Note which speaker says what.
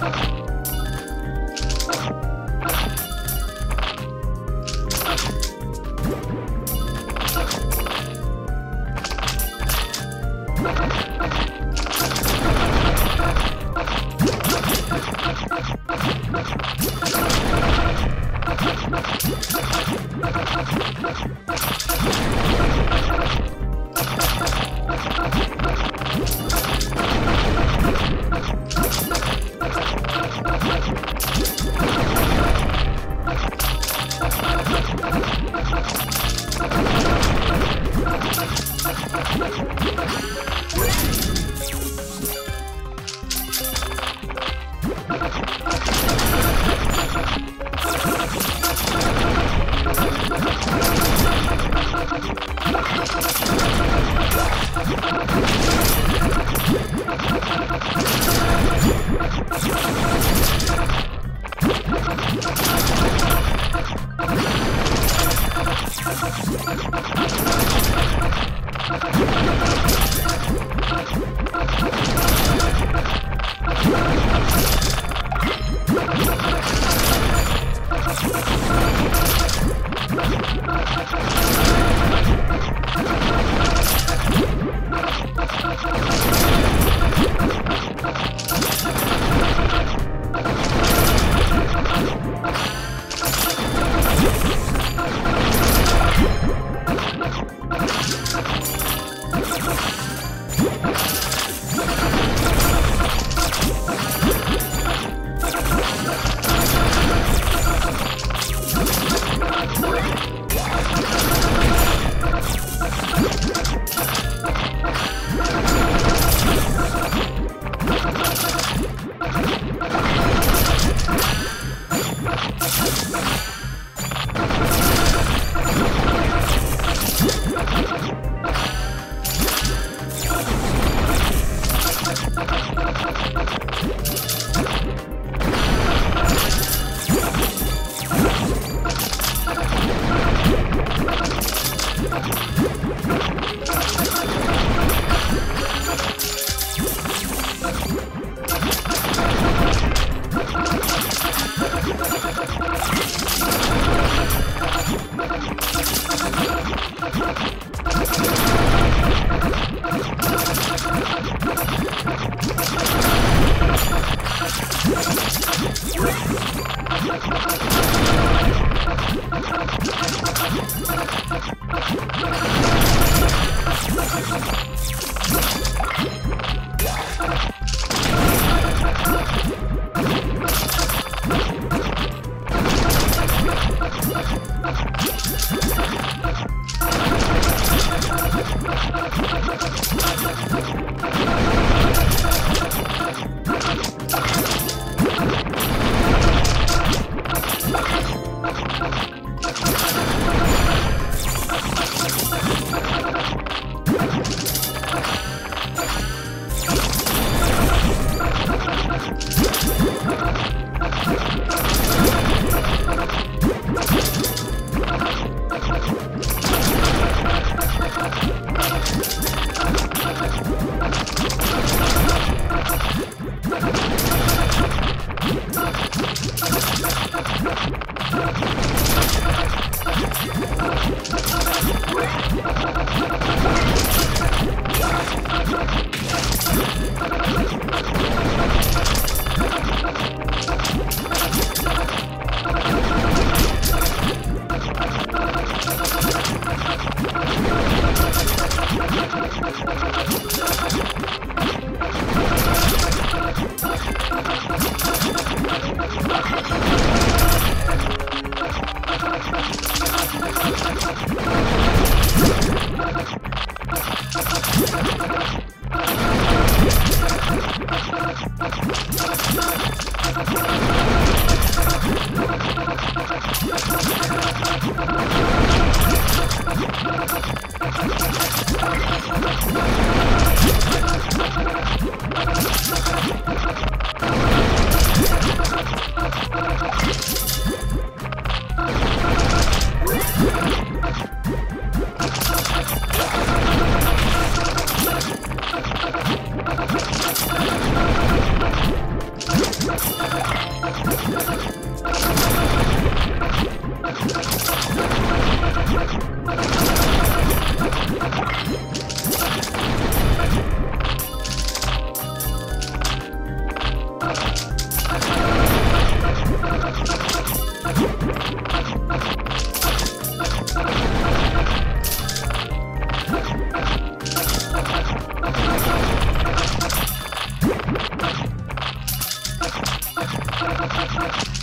Speaker 1: Let's go. 私。Let's go. Thank you.